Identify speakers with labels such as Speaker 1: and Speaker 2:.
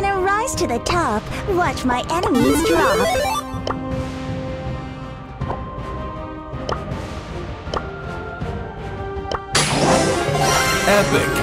Speaker 1: Gonna rise to the top, watch my enemies drop.
Speaker 2: Epic.